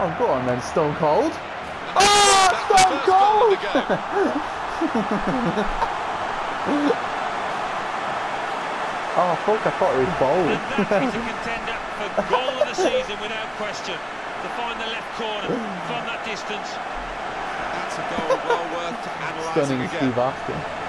Oh, go on then, Stone Cold. Oh, Stone Cold! Oh, fuck, I thought it was bold. And that is a contender for goal of the season without question. To find the left corner from that distance. That's a goal well worth analysing Stunning again. Steve Austin.